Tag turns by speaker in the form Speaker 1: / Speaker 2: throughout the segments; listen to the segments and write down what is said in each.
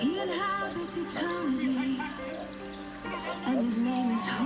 Speaker 1: He inhabits eternity, and his name is holy.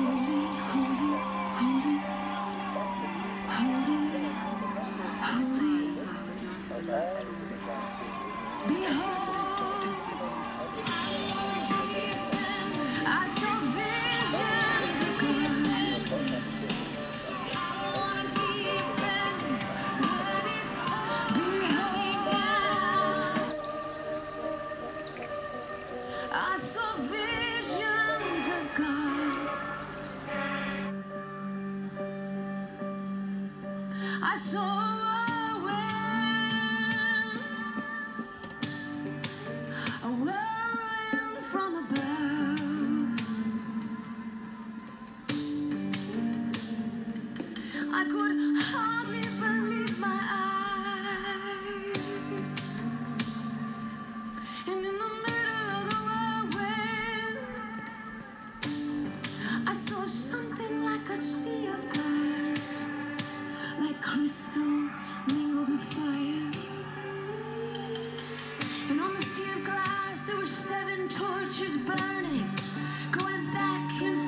Speaker 1: I saw a wind, a whirlwind from above. I could hide. torch is burning, going back and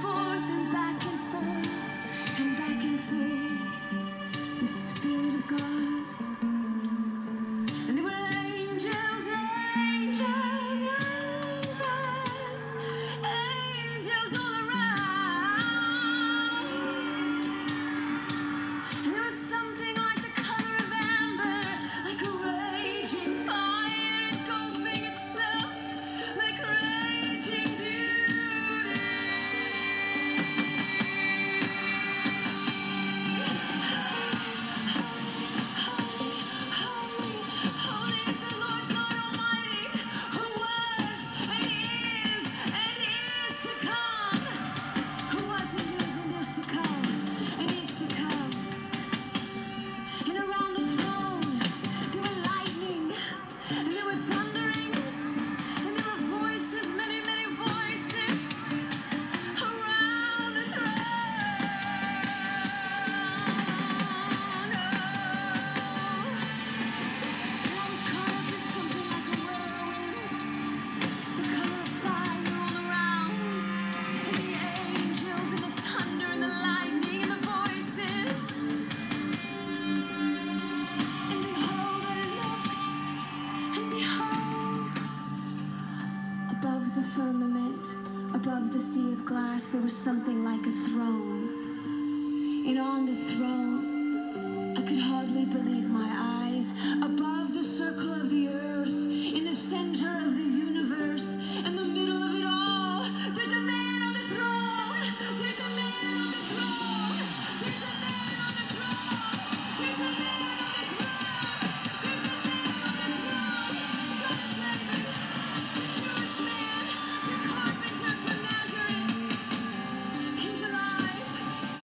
Speaker 1: Above the firmament, above the sea of glass, there was something like a throne. And on the throne, I could hardly believe my eyes. Above the circle of the earth, in the center of the